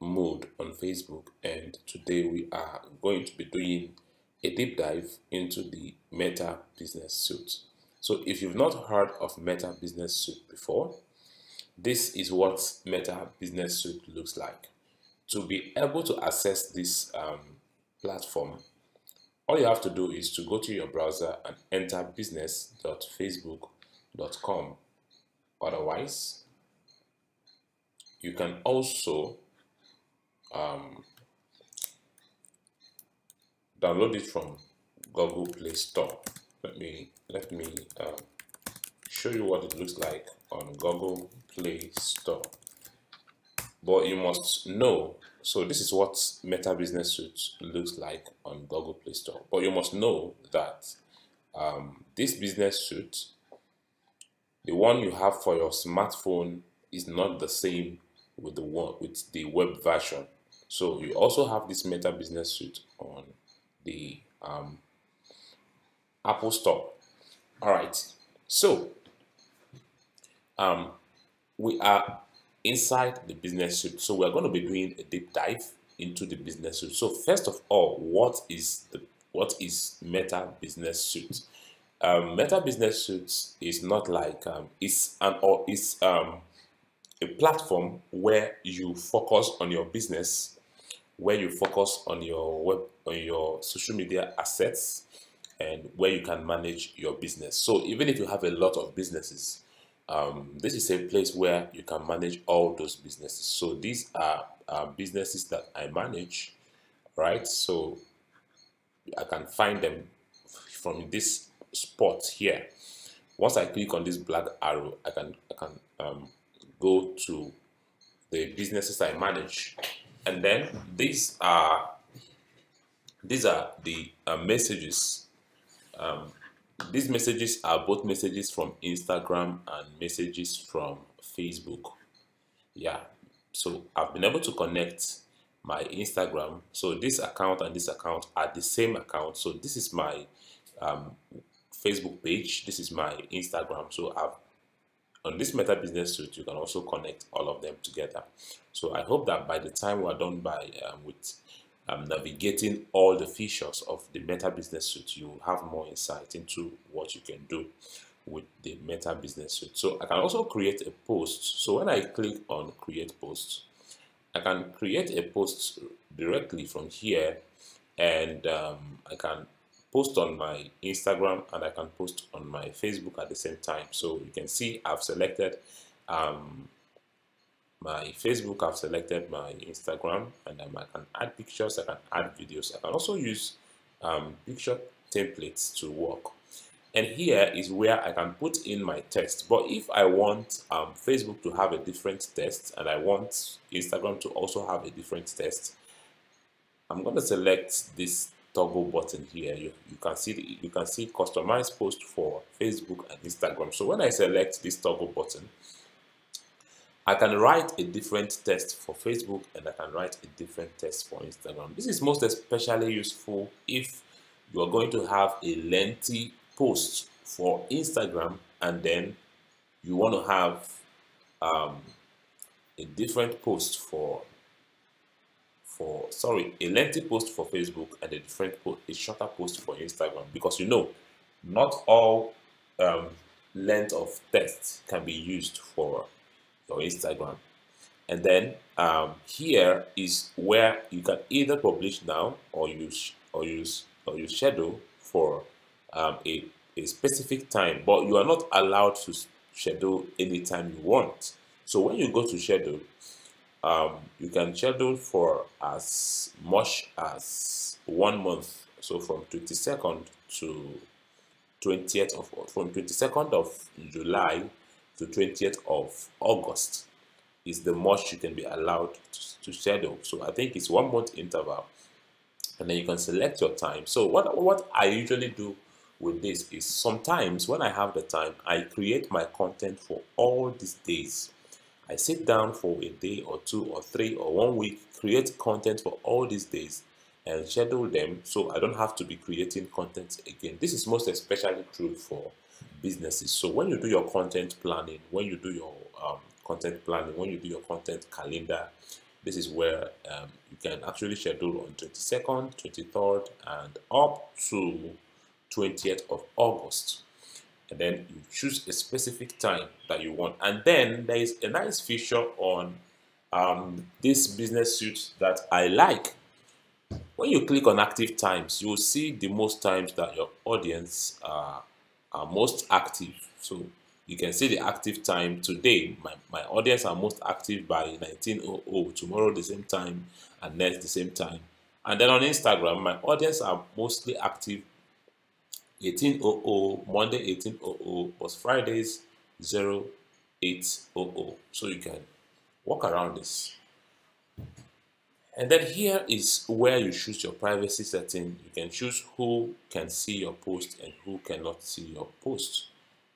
mode on Facebook and today we are going to be doing a deep dive into the Meta Business Suite. So if you've not heard of Meta Business Suite before, this is what Meta Business Suite looks like. To be able to access this um, platform, all you have to do is to go to your browser and enter business.facebook.com. Otherwise, you can also um, download it from Google Play Store. Let me let me um, show you what it looks like on Google Play Store. But you must know, so this is what Meta Business Suite looks like on Google Play Store. But you must know that um, this business suite, the one you have for your smartphone is not the same with the one with the web version. So you also have this Meta Business Suite on the um, Apple Store. All right. So um, we are inside the business suite. So we're going to be doing a deep dive into the business suite. So first of all, what is the what is Meta Business Suite? Um, Meta Business Suite is not like um, it's an or it's um, a platform where you focus on your business, where you focus on your web, on your social media assets, and where you can manage your business. So even if you have a lot of businesses, um, this is a place where you can manage all those businesses. So these are uh, businesses that I manage, right? So I can find them from this spot here. Once I click on this black arrow, I can I can um, go to the businesses I manage. And then these are these are the uh, messages. Um, these messages are both messages from Instagram and messages from Facebook. Yeah, so I've been able to connect my Instagram. So this account and this account are the same account. So this is my um, Facebook page. This is my Instagram. So I've on this Meta Business Suite, you can also connect all of them together. So I hope that by the time we're done by um, with um, navigating all the features of the Meta Business Suite, you have more insight into what you can do with the Meta Business Suite. So I can also create a post. So when I click on Create Post, I can create a post directly from here and um, I can post on my Instagram and I can post on my Facebook at the same time. So you can see I've selected um, my Facebook, I've selected my Instagram and then I can add pictures, I can add videos. I can also use um, picture templates to work. And here is where I can put in my text. But if I want um, Facebook to have a different text and I want Instagram to also have a different text, I'm going to select this toggle button here. You, you can see the, you can see customize post for Facebook and Instagram. So when I select this toggle button I can write a different test for Facebook and I can write a different test for Instagram. This is most especially useful if you are going to have a lengthy post for Instagram and then you want to have um, a different post for for sorry a lengthy post for Facebook and a different post, a shorter post for Instagram because you know not all um, length of text can be used for your Instagram. And then um, here is where you can either publish now or use or use or use schedule for um, a, a specific time, but you are not allowed to schedule anytime you want. So when you go to schedule, um, you can schedule for as much as one month. So from 22nd to 20th of from 22nd of July to 20th of August is the most you can be allowed to, to schedule. So I think it's one month interval and then you can select your time. So what what I usually do with this is sometimes when I have the time I create my content for all these days I sit down for a day or two or three or one week, create content for all these days and schedule them so I don't have to be creating content again. This is most especially true for businesses. So when you do your content planning, when you do your um, content planning, when you do your content calendar, this is where um, you can actually schedule on 22nd 23rd and up to 20th of august and then you choose a specific time that you want and then there is a nice feature on um, this business suit that i like when you click on active times you will see the most times that your audience are, are most active so you can see the active time today. My, my audience are most active by 1900, tomorrow the same time, and next the same time. And then on Instagram, my audience are mostly active 1800, Monday 1800, but Fridays 0800. So you can walk around this. And then here is where you choose your privacy setting. You can choose who can see your post and who cannot see your post.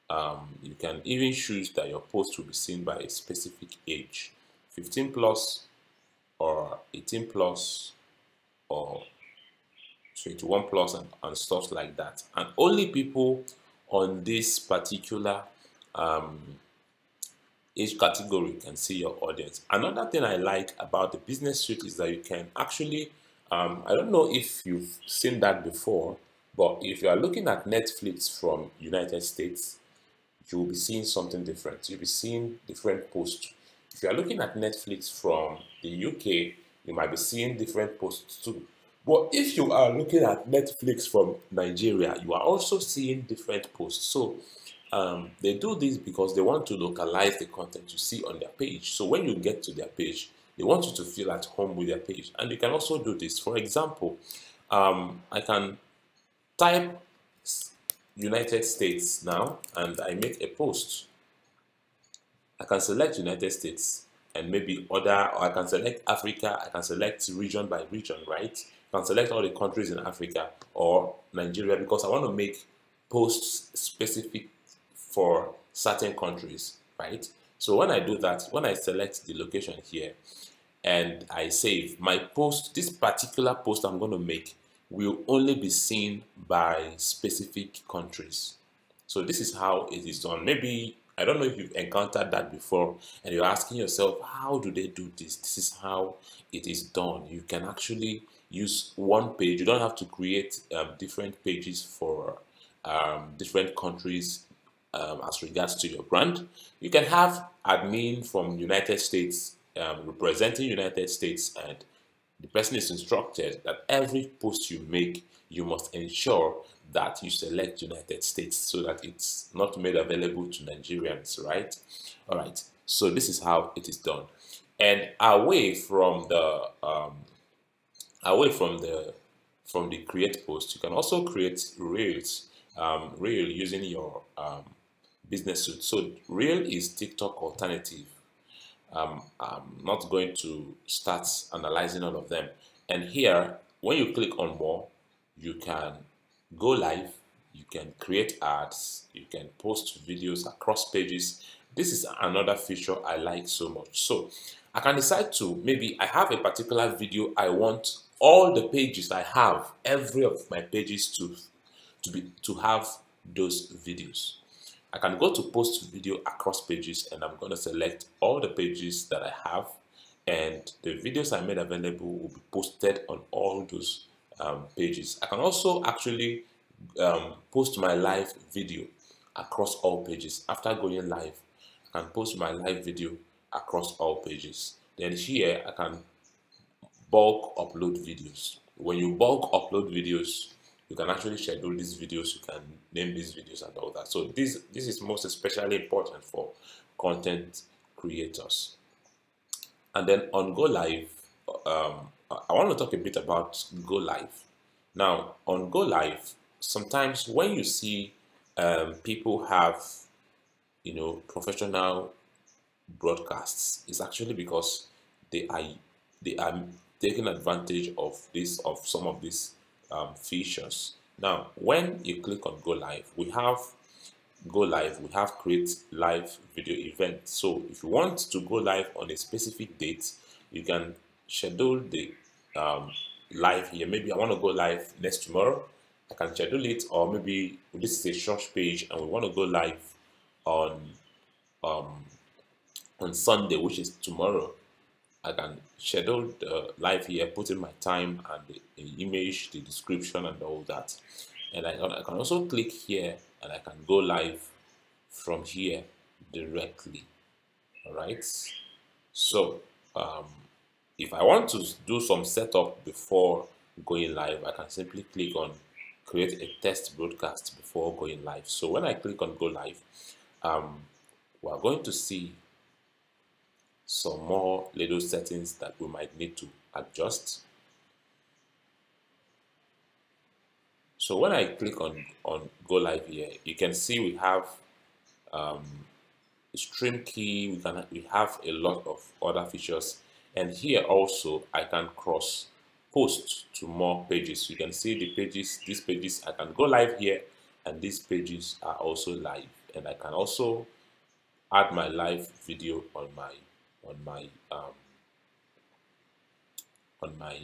Um, you can even choose that your post will be seen by a specific age 15 plus or 18 plus 21 plus and, and stuff like that and only people on this particular um, age category can see your audience another thing i like about the business suite is that you can actually um, i don't know if you've seen that before but if you are looking at netflix from united states you will be seeing something different. You'll be seeing different posts. If you are looking at Netflix from the UK, you might be seeing different posts too. But if you are looking at Netflix from Nigeria, you are also seeing different posts. So um, they do this because they want to localize the content you see on their page. So when you get to their page, they want you to feel at home with their page. And you can also do this. For example, um, I can type United States now and I make a post, I can select United States and maybe other, or I can select Africa, I can select region by region, right? Can select all the countries in Africa or Nigeria because I want to make posts specific for certain countries, right? So when I do that, when I select the location here and I save my post, this particular post I'm going to make will only be seen by specific countries. So this is how it is done. Maybe I don't know if you've encountered that before and you're asking yourself, how do they do this? This is how it is done. You can actually use one page. You don't have to create um, different pages for um, different countries um, as regards to your brand. You can have admin from United States um, representing United States and the person is instructed that every post you make, you must ensure that you select United States so that it's not made available to Nigerians, right? All right, so this is how it is done. And away from the um, away from the from the create post, you can also create reels, um, reel using your um, business suite. So reel is TikTok alternative um, I'm not going to start analyzing all of them. And here, when you click on more, you can go live, you can create ads, you can post videos across pages. This is another feature I like so much. So I can decide to, maybe I have a particular video I want all the pages I have, every of my pages to, to, be, to have those videos. I can go to post video across pages and I'm going to select all the pages that I have and the videos I made available will be posted on all those um, pages. I can also actually um, post my live video across all pages. After going live, I can post my live video across all pages. Then here I can bulk upload videos. When you bulk upload videos, you can actually schedule these videos you can name these videos and all that. So this this is most especially important for content creators. And then on go live um, i want to talk a bit about go live. Now on go live sometimes when you see um, people have you know professional broadcasts it's actually because they are they are taking advantage of this of some of these um, features. Now, when you click on go live, we have go live, we have create live video event. So if you want to go live on a specific date, you can schedule the um, live here. Maybe I want to go live next tomorrow. I can schedule it, or maybe this is a short page and we want to go live on um, on Sunday, which is tomorrow. I can schedule the live here, put in my time and the, image, the description and all that. And I, I can also click here and I can go live from here directly. All right. So um, if I want to do some setup before going live, I can simply click on create a test broadcast before going live. So when I click on go live, um, we're going to see some more little settings that we might need to adjust. So when I click on, on go live here, you can see we have um, stream key, we, can, we have a lot of other features. And here also, I can cross post to more pages. You can see the pages, these pages, I can go live here and these pages are also live. And I can also add my live video on my on my um, on my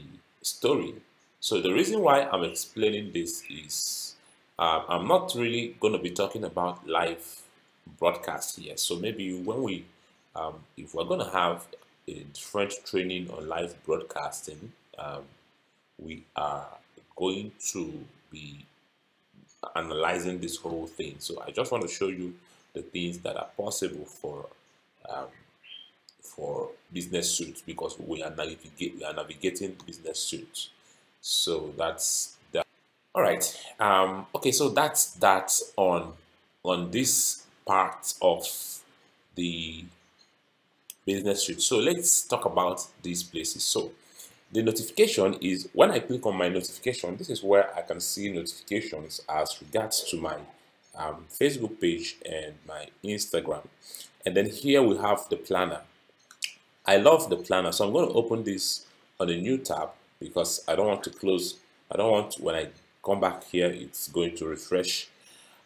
story. So the reason why I'm explaining this is uh, I'm not really going to be talking about live broadcast here. So maybe when we, um, if we're going to have a different training on live broadcasting, um, we are going to be analyzing this whole thing. So I just want to show you the things that are possible for um, for business suits because we are we are navigating business suits. So that's that. All right. Um, okay. So that's that on on this part of the business suite. So let's talk about these places. So the notification is when I click on my notification, this is where I can see notifications as regards to my um, Facebook page and my Instagram. And then here we have the planner. I love the planner, so I'm going to open this on a new tab because I don't want to close. I don't want when I come back here, it's going to refresh.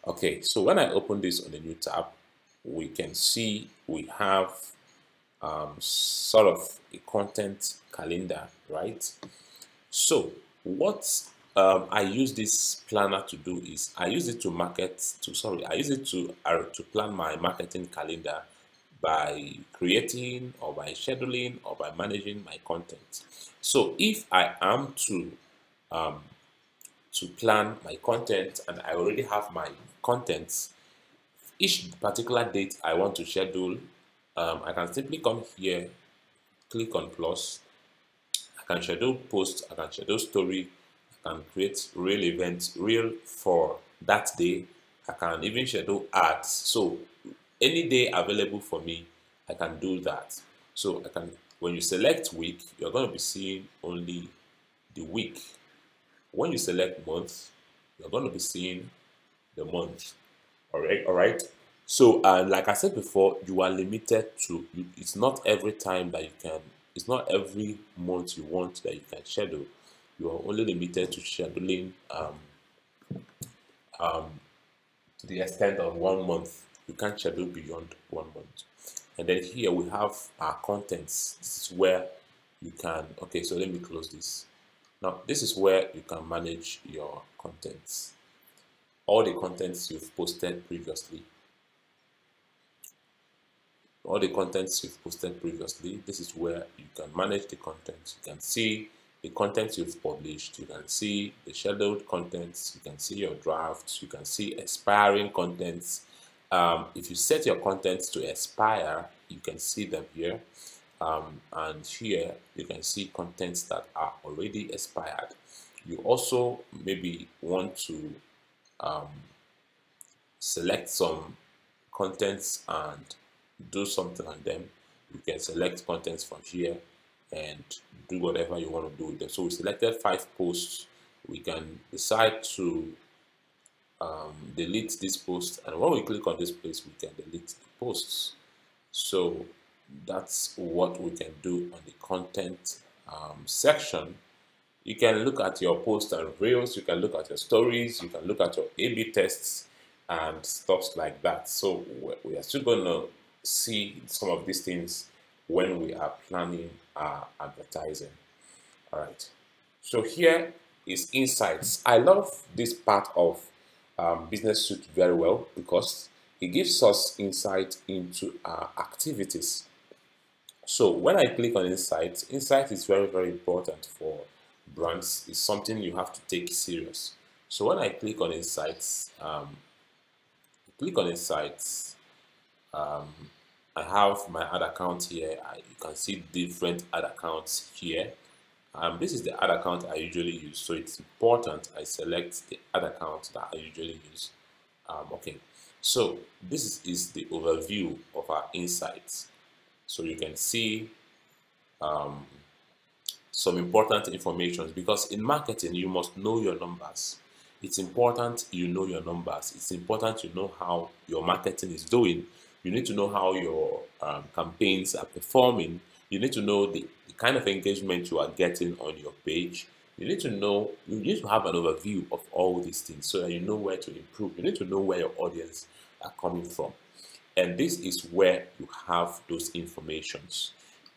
Okay, so when I open this on the new tab, we can see we have um, sort of a content calendar, right? So what um, I use this planner to do is I use it to market to sorry I use it to uh, to plan my marketing calendar by creating or by scheduling or by managing my content. So if I am to um, to plan my content and I already have my contents, each particular date I want to schedule, um, I can simply come here, click on plus, I can schedule post, I can schedule story, I can create reel events, reel for that day, I can even schedule ads. So any day available for me, I can do that. So I can, when you select week, you're going to be seeing only the week. When you select month, you're going to be seeing the month. All right, all right. So, uh, like I said before, you are limited to. It's not every time that you can. It's not every month you want that you can schedule. You are only limited to scheduling um, um, to the extent of one month you can't schedule beyond one month. And then here we have our contents. This is where you can okay so let me close this. Now this is where you can manage your contents. All the contents you've posted previously. All the contents you've posted previously this is where you can manage the contents. You can see the contents you've published. You can see the scheduled contents. You can see your drafts. You can see expiring contents um, if you set your contents to expire, you can see them here. Um, and here you can see contents that are already expired. You also maybe want to um, select some contents and do something on them. You can select contents from here and do whatever you want to do with them. So we selected five posts. We can decide to um, delete this post and when we click on this place we can delete the posts. So that's what we can do on the content um, section. You can look at your posts and reels you can look at your stories you can look at your A-B tests and stuff like that. So we are still going to see some of these things when we are planning our advertising. All right. So here is insights. I love this part of um, business suite very well because it gives us insight into our activities. So when I click on insights, insight is very, very important for brands. It's something you have to take serious. So when I click on insights, um, click on insights, um, I have my ad account here. I, you can see different ad accounts here. Um, this is the ad account I usually use, so it's important I select the ad account that I usually use. Um, okay, so this is, is, the overview of our insights. So you can see um, some important information because in marketing you must know your numbers. It's important you know your numbers. It's important you know how your marketing is doing. You need to know how your um, campaigns are performing. You need to know the, the kind of engagement you are getting on your page. You need to know, you need to have an overview of all these things so that you know where to improve. You need to know where your audience are coming from. And this is where you have those informations.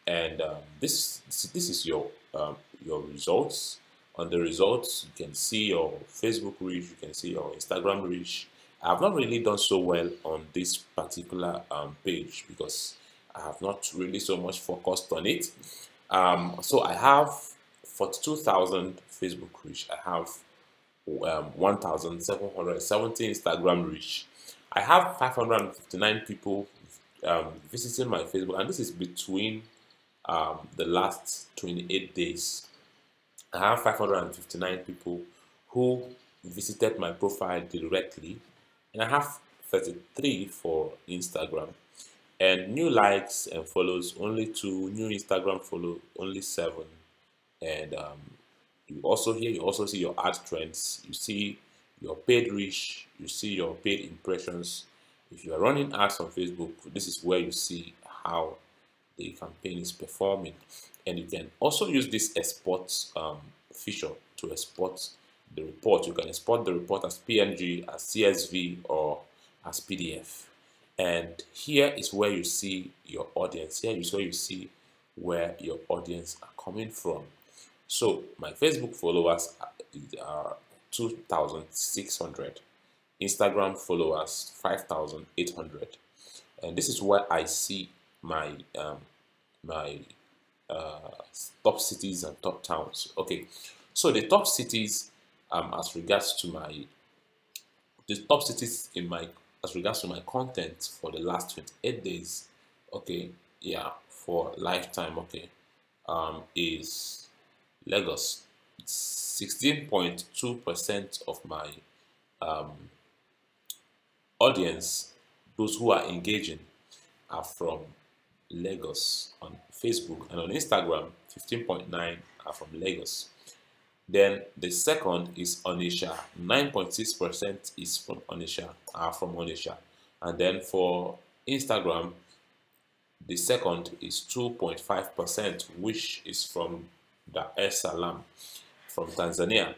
And um, this, this is your, um, your results. On the results, you can see your Facebook reach, you can see your Instagram reach. I have not really done so well on this particular um, page because I have not really so much focused on it. Um, so I have 42,000 Facebook reach. I have um, 1,770 Instagram reach. I have 559 people um, visiting my Facebook, and this is between um, the last 28 days. I have 559 people who visited my profile directly, and I have 33 for Instagram. And new likes and follows only two, new Instagram follow only seven, and um, you also here you also see your ad trends. You see your paid reach, you see your paid impressions. If you are running ads on Facebook, this is where you see how the campaign is performing. And you can also use this export um, feature to export the report. You can export the report as PNG, as CSV, or as PDF. And here is where you see your audience. Here is where you see where your audience are coming from. So my Facebook followers are 2,600. Instagram followers 5,800. And this is where I see my um, my uh, top cities and top towns. Okay, so the top cities um, as regards to my the top cities in my as regards to my content for the last 28 days okay yeah for lifetime okay um, is Lagos 16.2% of my um, audience, those who are engaging, are from Lagos on Facebook and on Instagram, 15.9 are from Lagos. Then the second is Onitsha, 9.6% is from Onitsha, are from Onitsha. And then for Instagram, the second is 2.5%, which is from Dar es from Tanzania.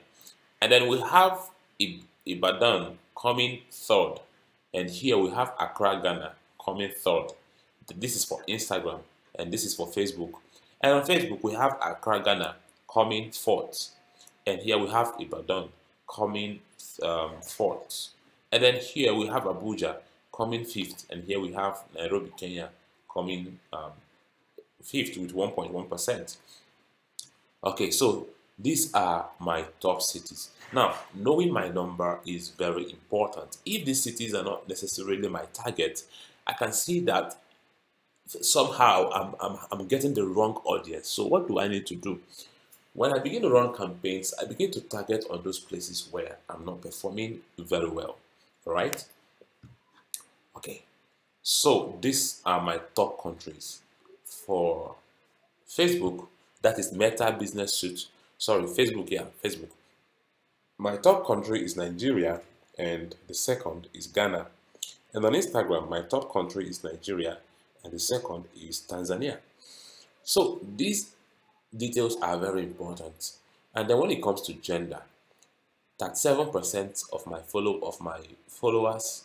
And then we have Ibadan coming third. And here we have Accra, Ghana coming third. This is for Instagram and this is for Facebook. And on Facebook, we have Accra, Ghana coming fourth. And here we have Ibadan coming um, fourth. And then here we have Abuja coming fifth. And here we have Nairobi, Kenya coming um, fifth with 1.1%. Okay, so these are my top cities. Now, knowing my number is very important. If these cities are not necessarily my target, I can see that somehow I'm, I'm, I'm getting the wrong audience. So what do I need to do? When I begin to run campaigns, I begin to target on those places where I'm not performing very well. All right? Okay. So these are my top countries. For Facebook, that is Meta Business Suite. Sorry, Facebook, yeah, Facebook. My top country is Nigeria and the second is Ghana. And on Instagram, my top country is Nigeria and the second is Tanzania. So these details are very important. And then when it comes to gender, that 7% of my follow of my followers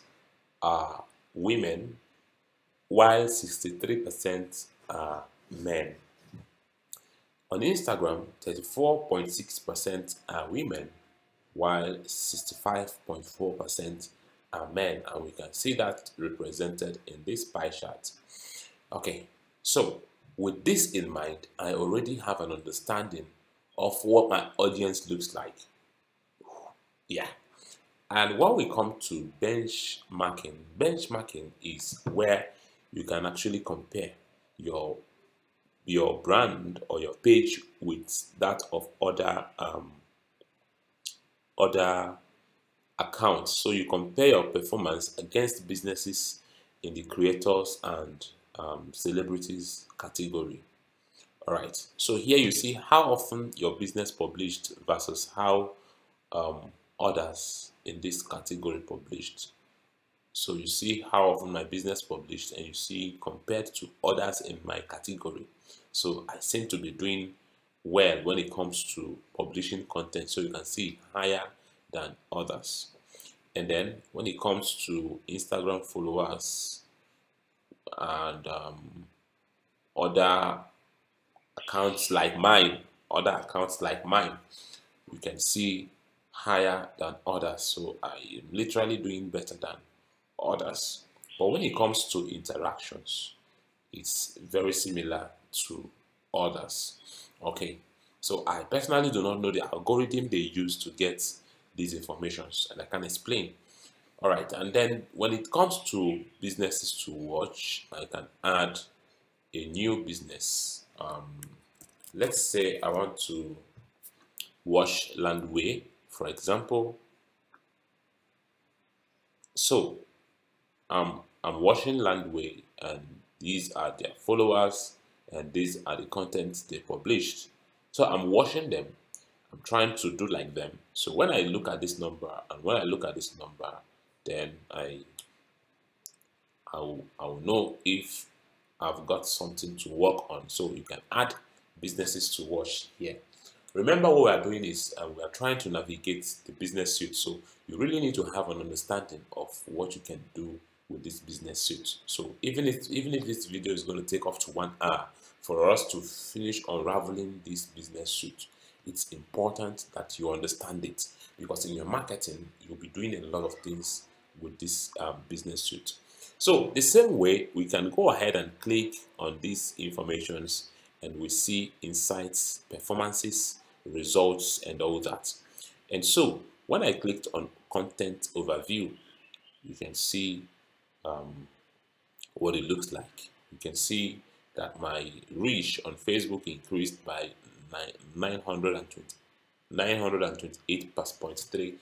are women, while 63% are men. On Instagram, 34.6% are women, while 65.4% are men, and we can see that represented in this pie chart. Okay, so with this in mind, I already have an understanding of what my audience looks like. Yeah. And when we come to benchmarking, benchmarking is where you can actually compare your your brand or your page with that of other um, other accounts. So you compare your performance against businesses in the creators and um, celebrities category. All right. So here you see how often your business published versus how um, others in this category published. So you see how often my business published and you see compared to others in my category. So I seem to be doing well when it comes to publishing content. So you can see higher than others. And then when it comes to Instagram followers and um, other accounts like mine, other accounts like mine, you can see higher than others. So I am literally doing better than others. But when it comes to interactions, it's very similar to others. Okay, so I personally do not know the algorithm they use to get these informations and I can explain. All right, and then when it comes to businesses to watch, I can add a new business. Um, let's say I want to watch Landway, for example. So um, I'm watching Landway and these are their followers and these are the contents they published. So I'm watching them I'm trying to do like them. So when I look at this number and when I look at this number, then I I'll, I'll know if I've got something to work on. So you can add businesses to watch here. Remember what we are doing is uh, we are trying to navigate the business suite. So you really need to have an understanding of what you can do with this business suite. So even if even if this video is going to take up to one hour for us to finish unraveling this business suite, it's important that you understand it because in your marketing you'll be doing a lot of things with this um, business suite so the same way we can go ahead and click on these informations and we see insights performances results and all that. And so when I clicked on content overview you can see um, what it looks like. You can see that my reach on Facebook increased by 920, 928.3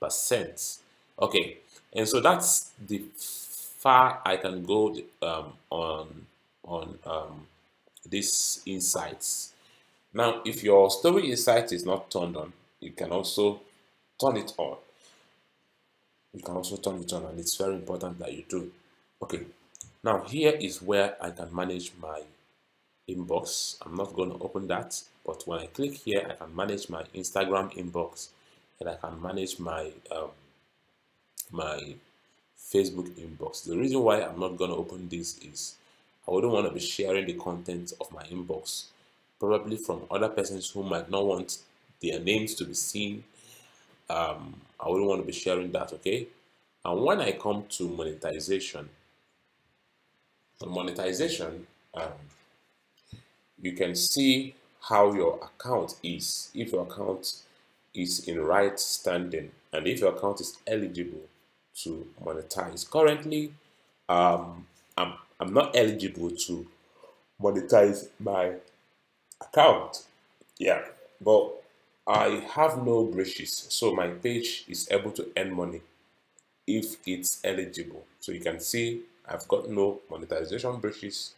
percent. Okay, and so that's the far I can go um, on on um, insights. Now, if your story insight is not turned on, you can also turn it on. You can also turn it on, and it's very important that you do. Okay, now here is where I can manage my inbox. I'm not going to open that, but when I click here, I can manage my Instagram inbox and I can manage my um, my Facebook inbox. The reason why I'm not going to open this is I wouldn't want to be sharing the content of my inbox, probably from other persons who might not want their names to be seen. Um, I wouldn't want to be sharing that, okay? And when I come to monetization, monetization, um, you can see how your account is if your account is in right standing and if your account is eligible to monetize. Currently um, I'm, I'm not eligible to monetize my account. Yeah but I have no breaches so my page is able to earn money if it's eligible. So you can see I've got no monetization breaches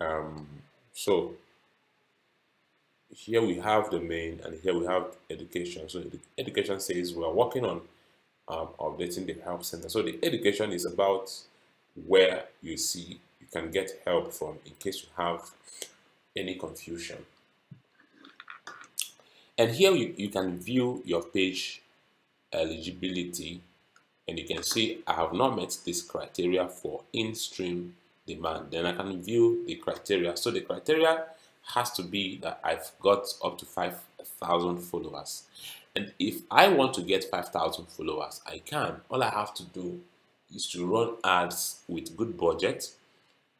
um, so here we have the main and here we have education. So education says we are working on um, updating the help center. So the education is about where you see you can get help from in case you have any confusion. And here you, you can view your page eligibility and you can see I have not met this criteria for in-stream demand. Then I can view the criteria. So the criteria has to be that I've got up to 5,000 followers. And if I want to get 5,000 followers, I can. All I have to do is to run ads with good budget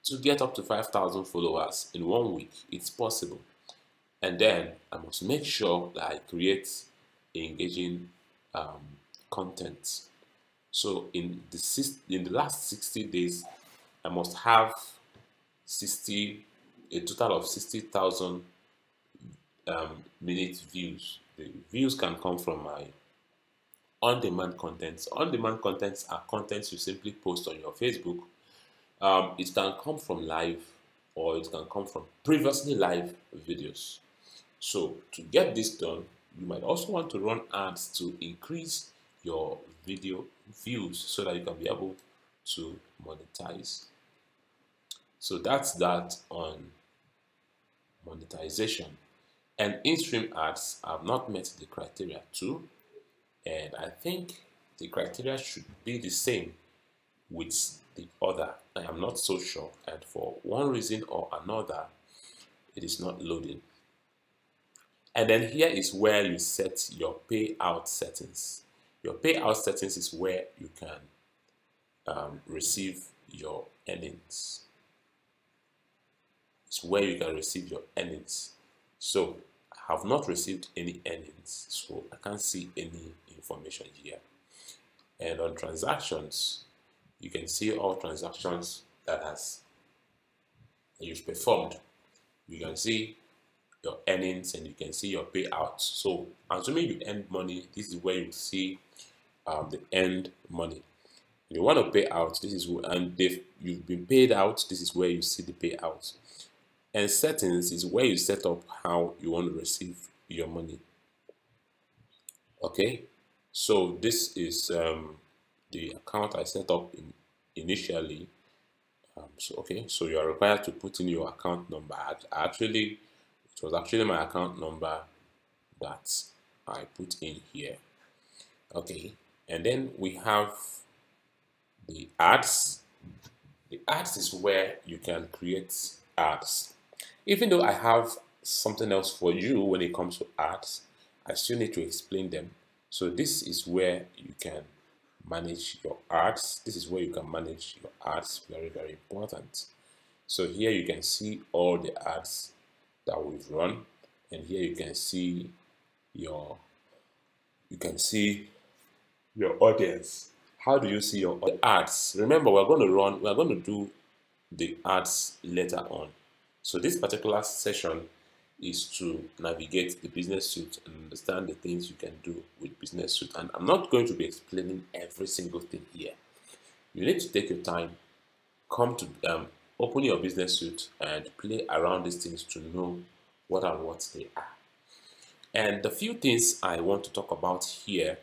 to get up to 5,000 followers in one week. It's possible. And then I must make sure that I create engaging um, content. So in the in the last 60 days, I must have 60 a total of 60,000 um, minute views. The views can come from my on-demand contents. On-demand contents are contents you simply post on your Facebook. Um, it can come from live or it can come from previously live videos. So to get this done, you might also want to run ads to increase your video views so that you can be able to monetize. So that's that on monetization. And in-stream ads have not met the criteria too. And I think the criteria should be the same with the other. I am not so sure. And for one reason or another, it is not loading. And then here is where you set your payout settings. Your payout settings is where you can um, receive your earnings. It's where you can receive your earnings. So have not received any earnings, so I can't see any information here. And on transactions, you can see all transactions that has you've performed. You can see your earnings and you can see your payouts. So assuming you earn money, this is where you see um, the end money. You want to pay out, this is and if you've been paid out, this is where you see the payout. And settings is where you set up how you want to receive your money. Okay, so this is um, the account I set up in, initially. Um, so okay, so you are required to put in your account number. Actually, it was actually my account number that I put in here. Okay, and then we have the ads. The ads is where you can create ads. Even though I have something else for you when it comes to ads, I still need to explain them. So this is where you can manage your ads. This is where you can manage your ads. Very, very important. So here you can see all the ads that we've run and here you can see your you can see your audience how do you see your ads remember we're going to run we're going to do the ads later on so this particular session is to navigate the business suite and understand the things you can do with business suite and i'm not going to be explaining every single thing here you need to take your time come to um, open your business suite and play around these things to know what and what they are. And the few things I want to talk about here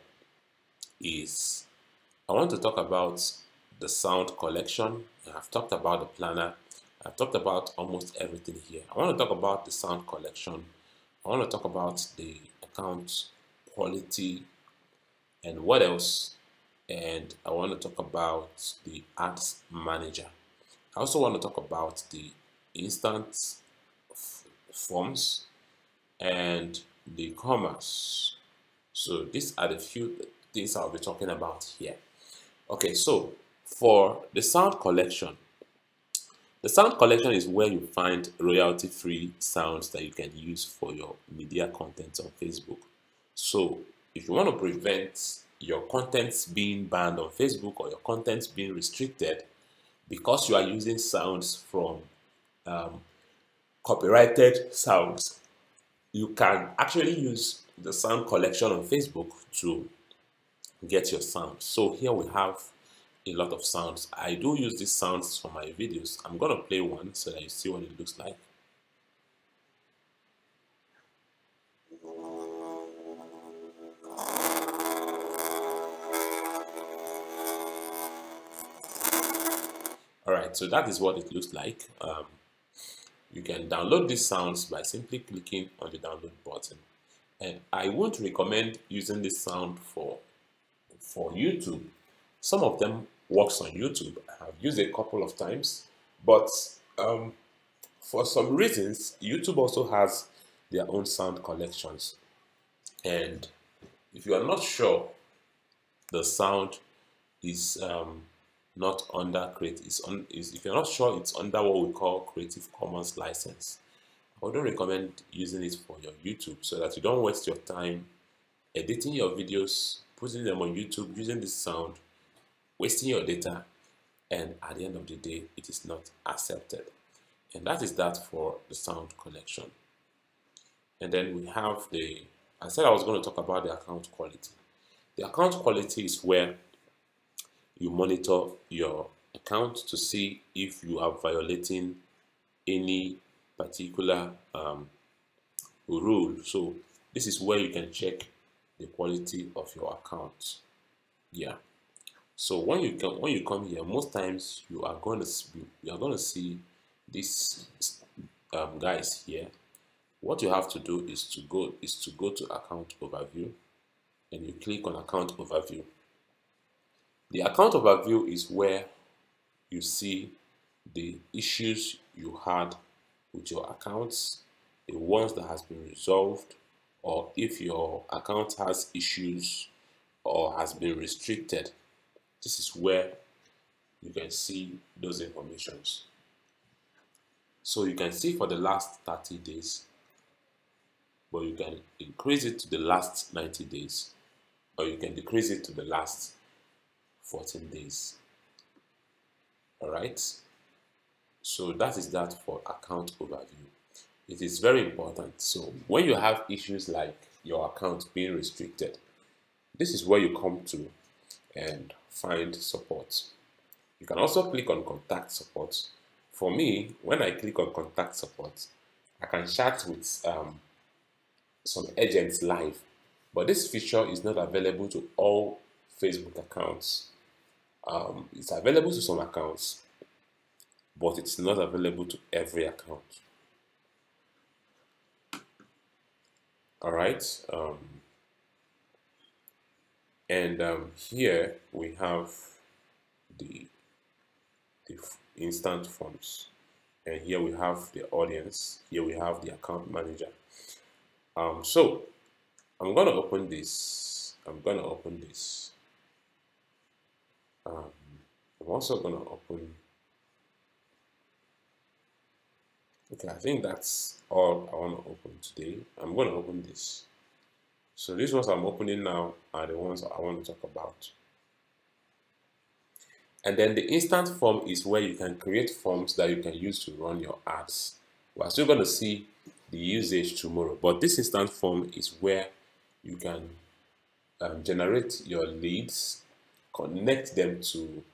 is I want to talk about the sound collection. I've talked about the planner. I've talked about almost everything here. I want to talk about the sound collection. I want to talk about the account quality and what else. And I want to talk about the ads manager. I also want to talk about the instant forms and the commerce. So these are the few things I'll be talking about here. Okay, so for the sound collection, the sound collection is where you find royalty-free sounds that you can use for your media content on Facebook. So if you want to prevent your contents being banned on Facebook or your contents being restricted, because you are using sounds from um, copyrighted sounds, you can actually use the sound collection on Facebook to get your sound. So here we have a lot of sounds. I do use these sounds for my videos. I'm going to play one so that you see what it looks like. Alright, so that is what it looks like. Um, you can download these sounds by simply clicking on the download button. And I won't recommend using this sound for, for YouTube. Some of them works on YouTube. I've used it a couple of times, but um, for some reasons, YouTube also has their own sound collections. And if you are not sure the sound is um, not under creative. It's on. Is if you're not sure, it's under what we call Creative Commons license. I wouldn't recommend using it for your YouTube so that you don't waste your time editing your videos, putting them on YouTube, using the sound, wasting your data, and at the end of the day, it is not accepted. And that is that for the sound connection And then we have the, I said I was going to talk about the account quality. The account quality is where you monitor your account to see if you are violating any particular um, rule. So this is where you can check the quality of your account. Yeah. So when you come when you come here, most times you are going to you are going to see these um, guys here. What you have to do is to go is to go to account overview, and you click on account overview. The account overview is where you see the issues you had with your accounts, the ones that has been resolved, or if your account has issues or has been restricted. This is where you can see those informations. So you can see for the last 30 days, but you can increase it to the last 90 days, or you can decrease it to the last 14 days. All right. So that is that for account overview. It is very important. So when you have issues like your account being restricted, this is where you come to and find support. You can also click on contact support. For me, when I click on contact support, I can chat with um, some agents live, but this feature is not available to all Facebook accounts. Um, it's available to some accounts, but it's not available to every account. All right. Um, and um, here we have the, the instant forms. And here we have the audience. Here we have the account manager. Um, so I'm to open this. I'm to open this. Um, I'm also to open Okay, I think that's all I want to open today. I'm to open this. So these ones I'm opening now are the ones I want to talk about. And then the instant form is where you can create forms that you can use to run your ads. We're still going to see the usage tomorrow, but this instant form is where you can um, generate your leads, connect them to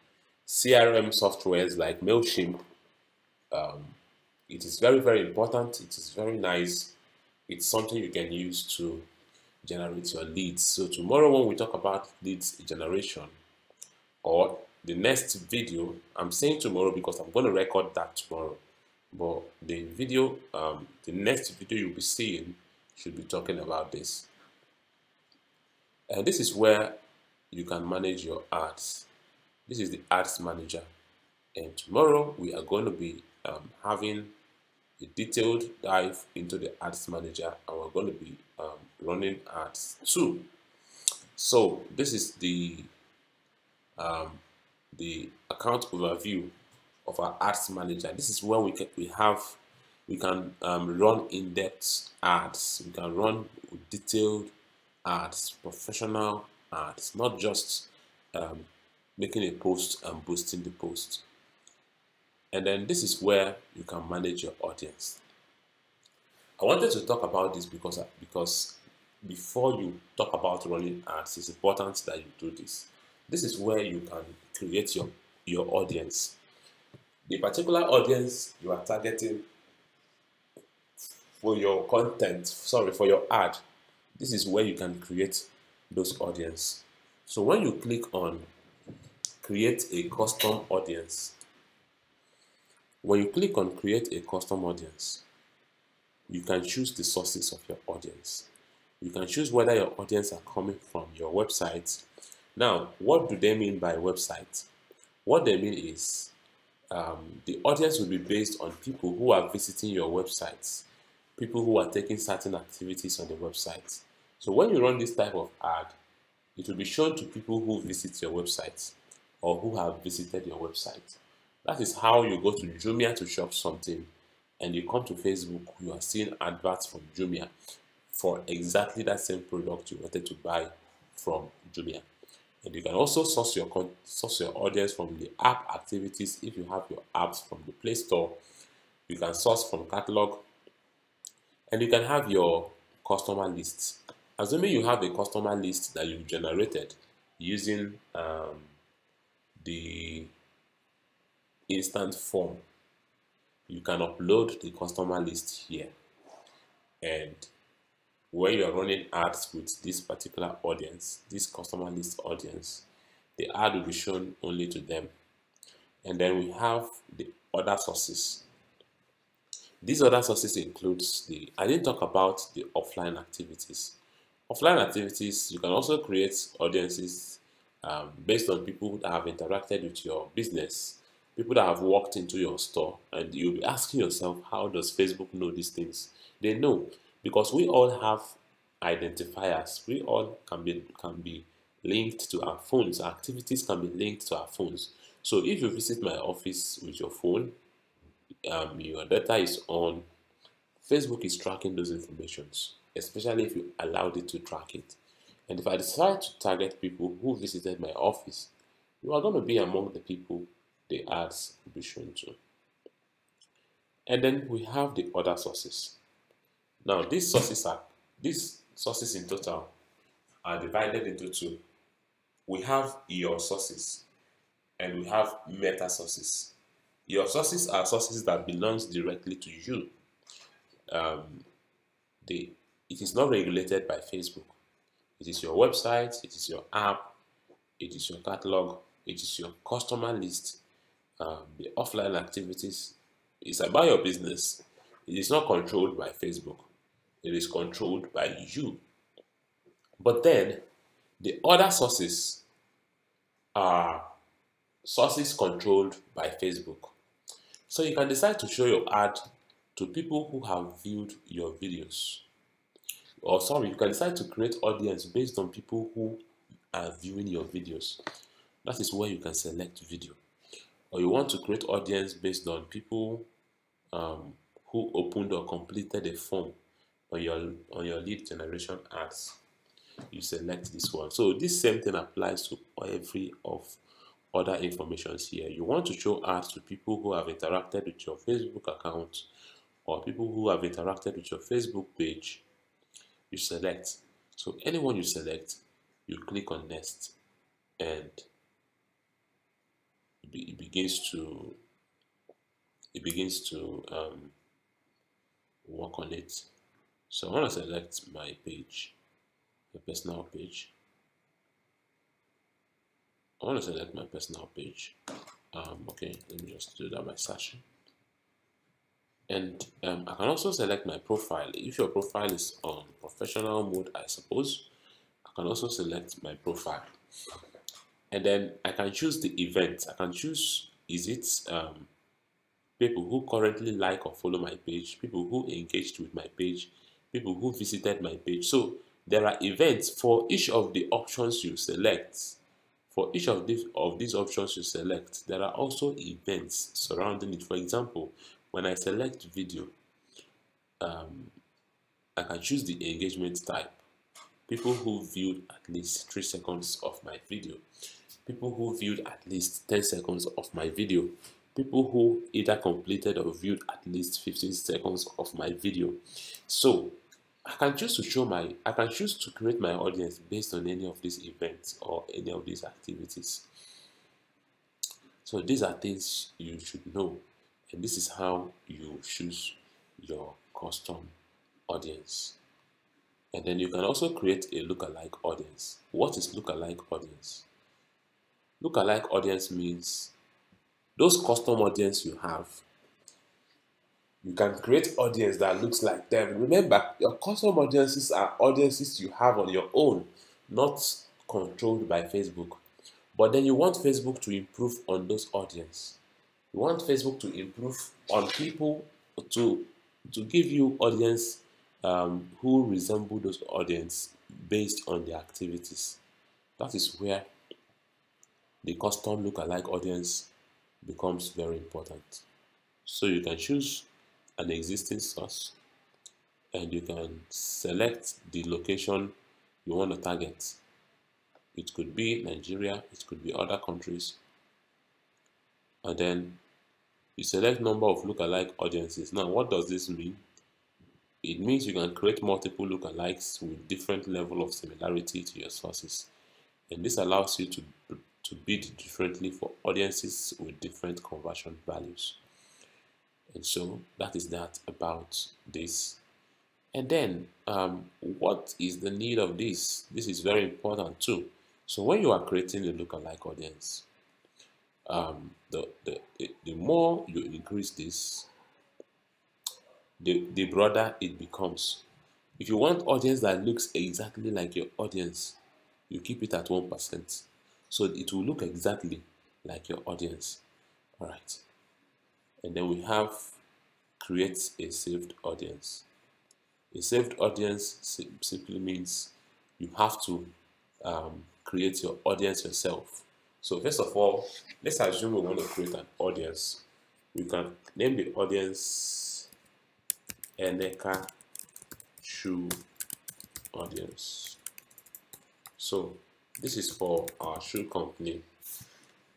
CRM softwares like MailChimp, um, it is very, very important. It is very nice. It's something you can use to generate your leads. So tomorrow when we talk about leads generation or the next video, I'm saying tomorrow because I'm going to record that tomorrow. But the video, um, the next video you'll be seeing should be talking about this. And this is where you can manage your ads. This is the ads manager. And tomorrow we are going to be um, having a detailed dive into the ads manager and we're going to be um, running ads too. So this is the um, the account overview of our ads manager. This is where we can we have we can um, run in-depth ads. We can run detailed ads, professional ads, not just um, making a post and boosting the post. And then this is where you can manage your audience. I wanted to talk about this because, uh, because before you talk about running ads, it's important that you do this. This is where you can create your, your audience. The particular audience you are targeting for your content, sorry, for your ad, this is where you can create those audience. So when you click on create a custom audience, when you click on create a custom audience, you can choose the sources of your audience. You can choose whether your audience are coming from your website. Now, what do they mean by website? What they mean is um, the audience will be based on people who are visiting your websites, people who are taking certain activities on the website. So when you run this type of ad, it will be shown to people who visit your website. or who have visited your website. That is how you go to Jumia to shop something and you come to Facebook, you are seeing adverts from Jumia for exactly that same product you wanted to buy from Jumia. And you can also source your source your audience from the app activities if you have your apps from the Play Store. You can source from catalog, and you can have your customer lists. Assuming you have a customer list that you've generated using um, the instant form, you can upload the customer list here. And when you are running ads with this particular audience, this customer list audience, the ad will be shown only to them. And then we have the other sources. These other sources includes the, I didn't talk about the offline activities. Offline activities, you can also create audiences um, based on people that have interacted with your business, people that have walked into your store, and you'll be asking yourself, how does Facebook know these things? They know because we all have identifiers. We all can be can be linked to our phones. Our activities can be linked to our phones. So if you visit my office with your phone, um, your data is on. Facebook is tracking those informations, especially if you allowed it to track it. And if I decide to target people who visited my office, you are going to be among the people the ads will be shown to. And then we have the other sources. Now, these sources are these sources in total are divided into two. We have your sources and we have meta sources. Your sources are sources that belongs directly to you. Um, it is not regulated by Facebook. It is your website, it is your app, it is your catalog, it is your customer list, um, the offline activities. is about your business. It is not controlled by Facebook it is controlled by you. But then the other sources are sources controlled by Facebook. So you can decide to show your ad to people who have viewed your videos. Or sorry, you can decide to create audience based on people who are viewing your videos. That is where you can select video. Or you want to create audience based on people um, who opened or completed a form on your on your lead generation ads you select this one. So this same thing applies to every of other informations here. You want to show ads to people who have interacted with your facebook account or people who have interacted with your facebook page you select. So anyone you select you click on next and it begins to it begins to um, work on it so I want to select my page, my personal page. I want to select my personal page. Um, okay, let me just do that by searching. And um, I can also select my profile. If your profile is on professional mode, I suppose, I can also select my profile. And then I can choose the event. I can choose, is it um, people who currently like or follow my page, people who engaged with my page, people who visited my page. So there are events for each of the options you select. For each of these of these options you select, there are also events surrounding it. For example, when I select video, um, I can choose the engagement type. People who viewed at least 3 seconds of my video. People who viewed at least 10 seconds of my video people who either completed or viewed at least 15 seconds of my video. So I can choose to show my, I can choose to create my audience based on any of these events or any of these activities. So these are things you should know, and this is how you choose your custom audience. And then you can also create a lookalike audience. What is lookalike audience? Lookalike audience means those custom audience you have. You can create audience that looks like them. Remember your custom audiences are audiences you have on your own not controlled by facebook. But then you want facebook to improve on those audience. You want facebook to improve on people to to give you audience um, who resemble those audience based on their activities. That is where the custom lookalike audience becomes very important. So you can choose an existing source and you can select the location you want to target. It could be Nigeria, it could be other countries. And then you select number of lookalike audiences. Now, what does this mean? It means you can create multiple lookalikes with different level of similarity to your sources. And this allows you to, to bid differently for audiences with different conversion values. And so that is that about this. And then, um, what is the need of this? This is very important too. So when you are creating a lookalike audience, um, the, the, the more you increase this, the, the broader it becomes. If you want audience that looks exactly like your audience, you keep it at 1%. So it will look exactly like your audience. All right. And then we have create a saved audience. A saved audience simply means you have to um, create your audience yourself. So first of all, let's assume we want to create an audience. We can name the audience Eneka Shoe Audience. So this is for our shoe company.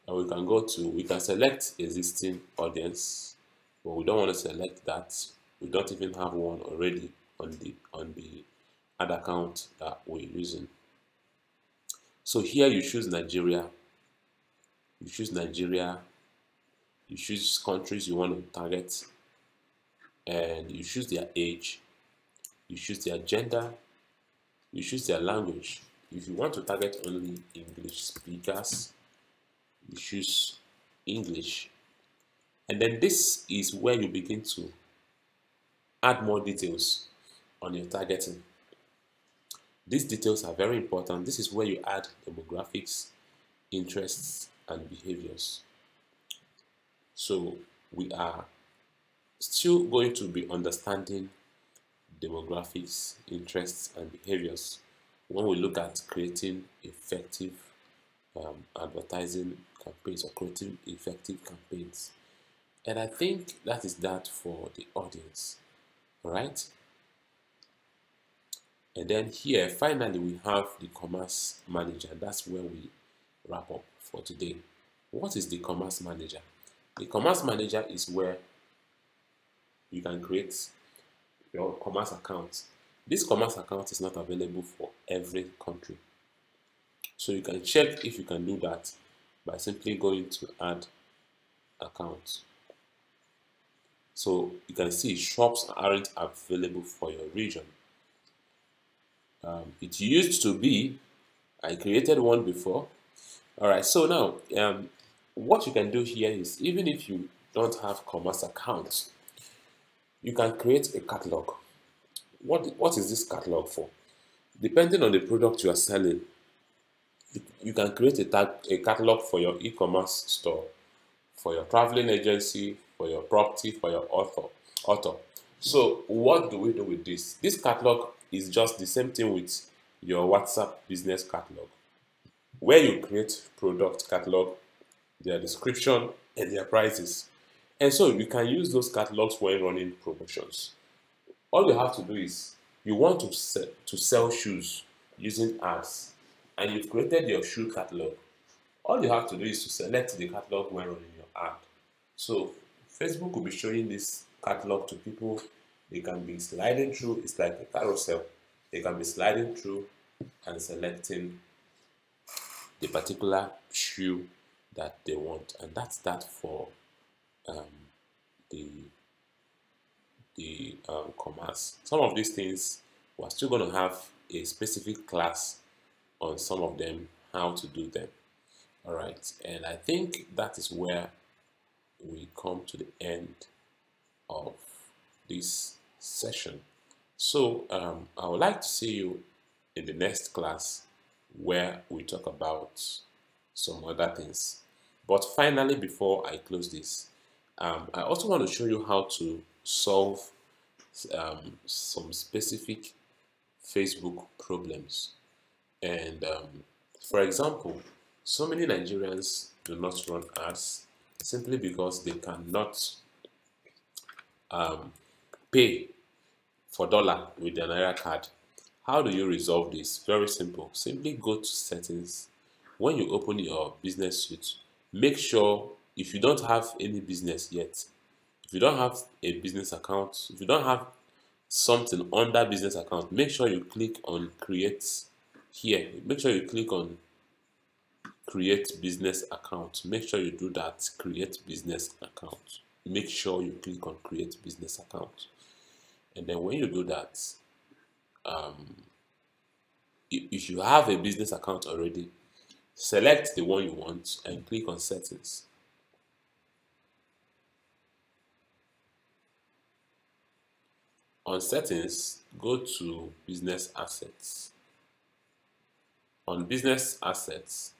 And we can go to, we can select existing audience, but we don't want to select that. We don't even have one already on the on the ad account that we're using. So here you choose Nigeria. You choose Nigeria. You choose countries you want to target. And you choose their age. You choose their gender. You choose their language. If you want to target only English speakers, you choose English. And then this is where you begin to add more details on your targeting. These details are very important. This is where you add demographics, interests, and behaviors. So we are still going to be understanding demographics, interests, and behaviors when we look at creating effective um, advertising campaigns or creating effective campaigns. And I think that is that for the audience, right? And then here, finally, we have the commerce manager. That's where we wrap up for today. What is the commerce manager? The commerce manager is where you can create your commerce account. This commerce account is not available for every country. So you can check if you can do that by simply going to add account. So you can see shops aren't available for your region. Um, it used to be, I created one before. All right, so now um, what you can do here is even if you don't have commerce accounts, you can create a catalog. What, what is this catalog for? Depending on the product you are selling, you, can create a, tag, a catalog for your e-commerce store, for your traveling agency, for your property, for your author. author. So what do we do with this? This catalog is just the same thing with your WhatsApp business catalog, where you create product catalog, their description, and their prices. And so you can use those catalogs when running promotions. All you have to do is you want to sell, to sell shoes using ads, and you've created your shoe catalog. All you have to do is to select the catalog when running your ad. So Facebook will be showing this catalog to people they can be sliding through, it's like a carousel. They can be sliding through and selecting the particular shoe that they want. And that's that for um, the the um. Some of these things we're still going to have a specific class on some of them, how to do them. All right, and I think that is where we come to the end of this session. So um, I would like to see you in the next class where we talk about some other things. But finally, before I close this, um, I also want to show you how to solve um, some specific Facebook problems. And um, for example, So many Nigerians do not run ads simply because they cannot um, pay for dollar with their Naira card. How do you resolve this? Very simple. Simply go to settings. When you open your business suite, make sure if you don't have any business yet, you don't have a business account, if you don't have something under business account, make sure you click on create here. Make sure you click on create business account. Make sure you do that, create business account. Make sure you click on create business account. And then when you do that, um, if you have a business account already, select the one you want and click on settings. On settings, go to business assets. On business assets,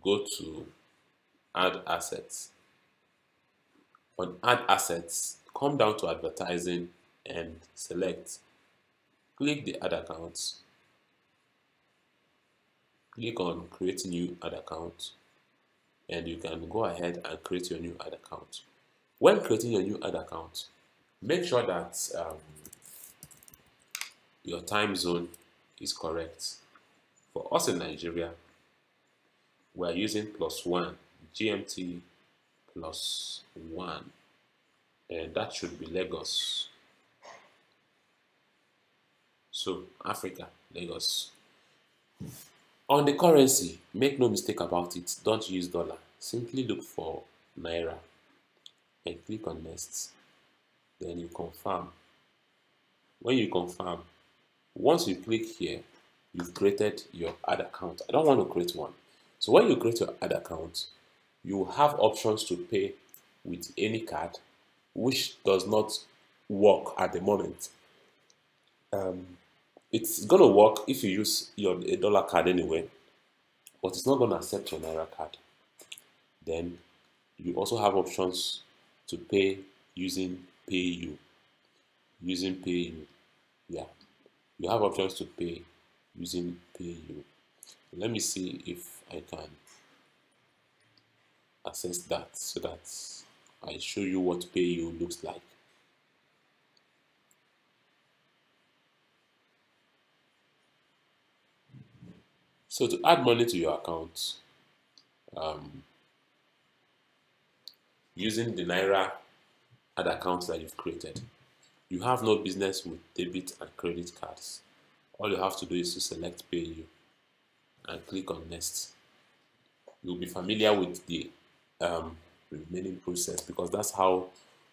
go to add assets. On add assets, come down to advertising and select. Click the add account. Click on create new ad account and you can go ahead and create your new ad account. When creating your new ad account, make sure that um, your time zone is correct. For us in Nigeria, we are using plus one, GMT plus one, and that should be Lagos. So, Africa, Lagos. On the currency, make no mistake about it, don't use dollar. Simply look for Naira and click on next then you confirm. When you confirm once you click here you've created your ad account. I don't want to create one. So when you create your ad account you have options to pay with any card which does not work at the moment. Um, it's gonna work if you use your a dollar card anyway but it's not gonna accept your naira card. Then you also have options to pay using PayU using PayU. Yeah, you have options to pay using PayU. Let me see if I can access that so that I show you what PayU looks like. So to add money to your account, um, using the Naira accounts that you've created. You have no business with debit and credit cards. All you have to do is to select PayU and click on Next. You'll be familiar with the um, remaining process because that's how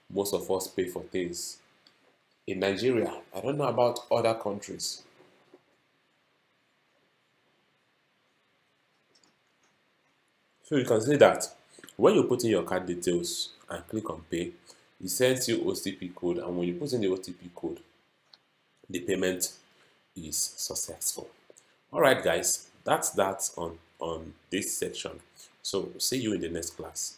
most of us pay for things. In Nigeria, I don't know about other countries. So you can see that when you put in your card details and click on pay, it sends you OTP code and when you put in the OTP code the payment is successful. All right guys that's that on on this section. So see you in the next class